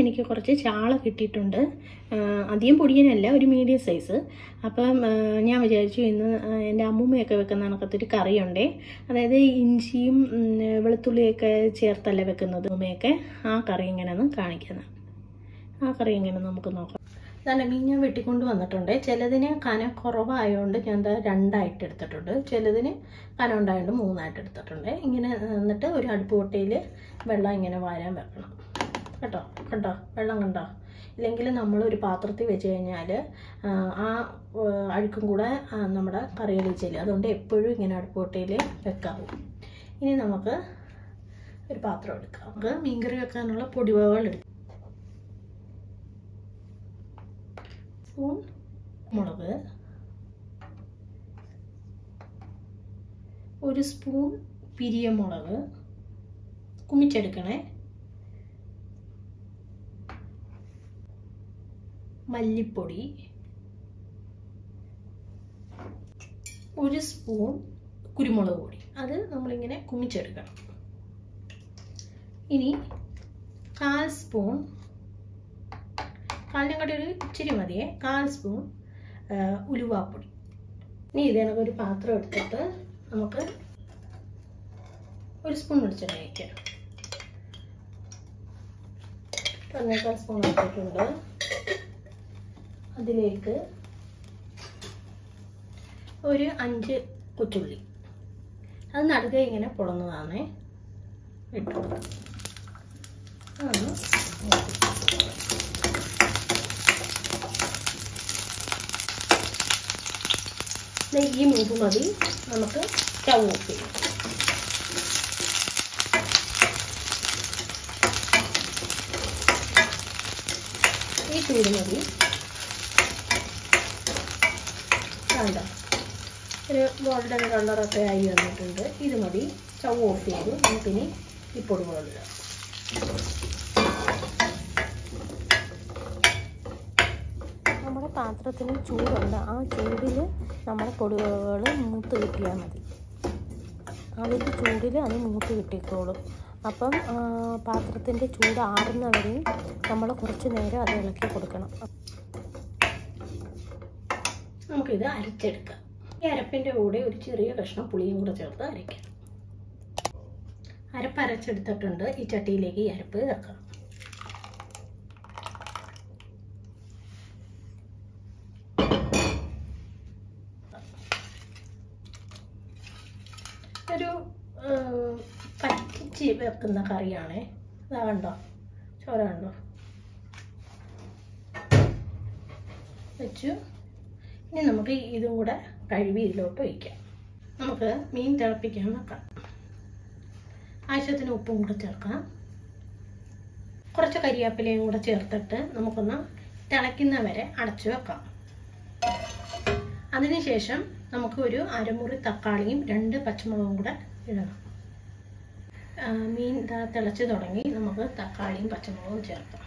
എനിക്ക് കുറച്ച് ചാള കിട്ടിയിട്ടുണ്ട്. അധികം പൊടിയനല്ല ഒരു മീഡിയം സൈസ് അപ്പം ഞാൻ വിചാരിച്ചു ഇന്ന് എന്റെ അമ്മൂമ്മയൊക്കെ വെക്കുന്ന കണക്കത്തൊരു കറിയുണ്ടേ. അതായത് ഇഞ്ചിയും വെളുത്തുള്ളിയൊക്കെ ചേർത്തല്ല വെക്കുന്നത് അമ്മയൊക്കെ ആ കറി ഇങ്ങനെയൊന്ന് കാണിക്കുന്നത് ആ കറി ഇങ്ങനെ നമുക്ക് നോക്കാം. മീൻ ഞാൻ വെട്ടിക്കൊണ്ട് വന്നിട്ടുണ്ട്. ചിലതിന് കനം കുറവായതുകൊണ്ട് ഞാൻ എന്താ രണ്ടായിട്ട് എടുത്തിട്ടുണ്ട്. ചിലതിന് കനം ഉണ്ടായതുകൊണ്ട് മൂന്നായിട്ട് എടുത്തിട്ടുണ്ട്. ഇങ്ങനെ എന്നിട്ട് ഒരു അടുപ്പ് പൊട്ടയിൽ വെള്ളം ഇങ്ങനെ വാരാൻ വെക്കണം. കേട്ടോ കണ്ടോ? വെള്ളം കണ്ടോ? ഇല്ലെങ്കിൽ നമ്മൾ ഒരു പാത്രത്തിൽ വെച്ച് കഴിഞ്ഞാൽ ആ അഴുക്കും കൂടെ നമ്മുടെ കറിയിൽ ചെല്ലും അതുകൊണ്ട് എപ്പോഴും ഇങ്ങനെ അടുപ്പ് വെക്കാവും. വെക്കാവൂ ഇനി നമുക്ക് ഒരു പാത്രം എടുക്കാം. നമുക്ക് മീൻകറി വെക്കാനുള്ള പൊടിവകൾ എടുക്കാം. സ്പൂൺ മുളക് ഒരു സ്പൂൺ പിരിയ മുളക്. കുമിച്ചെടുക്കണേ. മല്ലിപ്പൊടി ഒരു സ്പൂൺ കുരുമുളക് പൊടി. അത് നമ്മളിങ്ങനെ കുമിച്ചെടുക്കണം. ഇനി കാൽ സ്പൂൺ കാലിനും കൂടി ഒരു ഇച്ചിരി മതിയേ. കാൽ സ്പൂൺ ഉലുവാപ്പൊടി. ഇനി ഇത് കണക്ക് ഒരു പാത്രം എടുത്തിട്ട് നമുക്ക് ഒരു സ്പൂൺ വെളിച്ചെണ്ണ വയ്ക്കാം ഒന്നേക്കാൽ സ്പൂൺ എടുത്തിട്ടുണ്ട്. അതിലേക്ക് ഒരു അഞ്ച് കൊച്ചുള്ളി. അത് നടുക ഇങ്ങനെ പൊളന്നതാണ് ഇട്ടു. ഈ മൂപ്പ് മതി. നമുക്ക് സ്റ്റൗ ഓഫ് ചെയ്യാം. ഈ ചൂട് മതി. വേണ്ട ഒരു ഗോൾഡൻ കളറൊക്കെ ആയി വന്നിട്ടുണ്ട്. ഇത് മതി. സ്റ്റൗ ഓഫ് ചെയ്തു. നമുക്കിനി ഈ പൊടികളിടാം നമ്മുടെ പാത്രത്തിന് ചൂടുണ്ട്. ആ ചൂടിൽ നമ്മുടെ പൊടികൾ മൂത്ത് കിട്ടിയാൽ മതി. അതിന്റെ ചൂടിൽ അത് മൂത്ത് കിട്ടിക്കോളും. അപ്പം പാത്രത്തിന്റെ ചൂട് ആറുന്നവരെയും നമ്മൾ കുറച്ച് നേരം അത് ഇളക്കി കൊടുക്കണം. നമുക്കിത് അരച്ചെടുക്കാം. ഈ അരപ്പിന്റെ കൂടെ ഒരു ചെറിയ കഷ്ണം പുളിയും കൂടെ ചേർത്ത് അരയ്ക്കാം. അരപ്പ് അരച്ചെടുത്തിട്ടുണ്ട്. ഈ ചട്ടിയിലേക്ക് ഈ അരപ്പ് ചേർക്കാം. ഒരു പറ്റിച്ച് വെക്കുന്ന കറിയാണേ. ഇതാ കണ്ടോ? ചോര കണ്ടോ? വെച്ചു. ഇനി നമുക്ക് ഇതും കൂടെ കഴുകി ഇതിലോട്ട് വയ്ക്കാം. നമുക്ക് മീൻ തിളപ്പിക്കാൻ വെക്കാം. ആവശ്യത്തിന് ഉപ്പും കൂടെ ചേർക്കാം കുറച്ച് കരിയാപ്പിലയും കൂടെ ചേർത്തിട്ട് നമുക്കൊന്ന് തിളയ്ക്കുന്ന വരെ അടച്ചു വെക്കാം. അതിനുശേഷം നമുക്ക് ഒരു അരമുറി തക്കാളിയും രണ്ട് പച്ചമുളകും കൂടെ ഇടണം. മീൻ തിളച്ച് തുടങ്ങി. നമുക്ക് തക്കാളിയും പച്ചമുളകും ചേർക്കാം.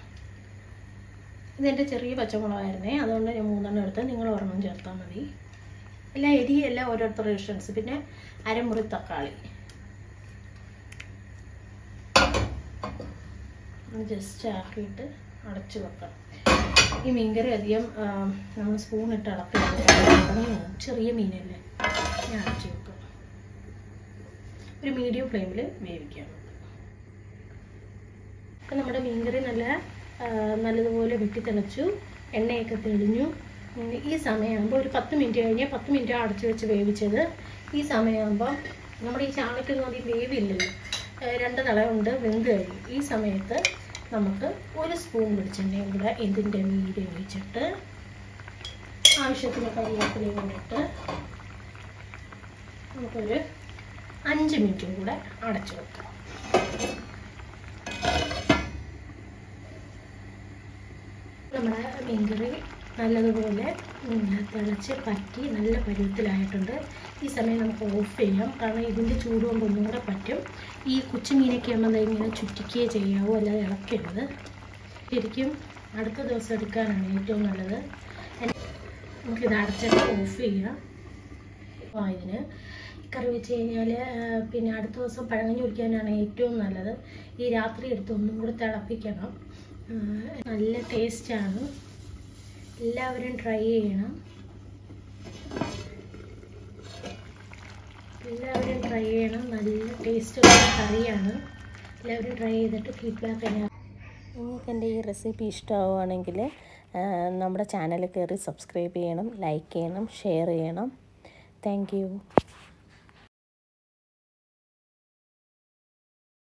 ഇതെന്റെ ചെറിയ പച്ചമുളകായിരുന്നേ. അതുകൊണ്ട് ഞാൻ മൂന്നെണ്ണം എടുത്ത് നിങ്ങൾ ഒരെണ്ണം ചേർത്താൽ മതി. എല്ലാം എരി എല്ലാം ഓരോരുത്തരുടെ ഇഷ്ടൻസ് പിന്നെ അരമുറി തക്കാളി. ജസ്റ്റ് ആക്കിയിട്ട് അടച്ചു വെക്കാം. ഈ മീൻകറി അധികം നമ്മൾ സ്പൂൺ ഇട്ട് ഇളക്കി ചെറിയ മീനല്ലേ. ഞാൻ അടച്ചു വെക്കും. ഒരു മീഡിയം ഫ്ലെയിമിൽ വേവിക്കാം. അപ്പം നമ്മുടെ മീൻകറി നല്ല നല്ലതുപോലെ വെട്ടി തിളച്ചു എണ്ണയൊക്കെ തെളിഞ്ഞു. ഈ സമയമാകുമ്പോൾ ഒരു പത്ത് മിനിറ്റ് കഴിഞ്ഞ് പത്ത് മിനിറ്റ് അടച്ചു വെച്ച് വേവിച്ചത്. ഈ സമയമാകുമ്പോൾ നമ്മുടെ ഈ ചാളയ്ക്കൊന്നും അധികം വേവില്ലല്ലോ രണ്ട് തള കൊണ്ട് വെന്ത് കഴിഞ്ഞു ഈ സമയത്ത് നമുക്ക് ഒരു സ്പൂൺ വെളിച്ചെണ്ണയും കൂടെ ഇതിന്റെ നീര് ഒഴിച്ചിട്ട് ആവശ്യത്തിന് കരിവേപ്പിലയും കൂടെ നമുക്കൊരു അഞ്ച് മിനിറ്റും കൂടെ അടച്ചു വെക്കാം. നമ്മുടെ മീൻകറി നല്ലതുപോലെ തിളച്ച് പറ്റി നല്ല പരുവത്തിലായിട്ടുണ്ട്. ഈ സമയം നമുക്ക് ഓഫ് ചെയ്യാം. കാരണം ഇതിന്റെ ചൂട് കൊണ്ട് ഒന്നുകൂടെ പറ്റും. ഈ കൊച്ചുമീനൊക്കെ ആകുമ്പോൾ ഇങ്ങനെ ചുറ്റിക്കുകയേ ചെയ്യാവൂ അല്ലാതെ ഇളക്കരുത്. ശരിക്കും അടുത്ത ദിവസം എടുക്കാനാണ് ഏറ്റവും നല്ലത്. നമുക്കിത് അടച്ചിട്ട് ഓഫ് ചെയ്യാം. ആ ഇതിന് കറി വെച്ച് കഴിഞ്ഞാൽ പിന്നെ അടുത്ത ദിവസം പഴങ്ങഞ്ഞ് കുടിക്കാനാണ് ഏറ്റവും നല്ലത്. ഈ രാത്രി എടുത്ത് ഒന്നും കൂടെ തിളപ്പിക്കണം. നല്ല ടേസ്റ്റാണ് എല്ലാവരും ട്രൈ ചെയ്യണം. എല്ലാവരും ട്രൈ ചെയ്യണം. നല്ല ടേസ്റ്റുള്ള കറിയാണ്. എല്ലാവരും ട്രൈ ചെയ്തിട്ട് ഫീഡ്ബാക്ക് തരാം. നിങ്ങൾക്ക് എന്റെ ഈ റെസിപ്പി ഇഷ്ടമാവുകയാണെങ്കിൽ നമ്മുടെ ചാനൽ കയറി സബ്സ്ക്രൈബ് ചെയ്യണം ലൈക്ക് ചെയ്യണം ഷെയർ ചെയ്യണം. താങ്ക്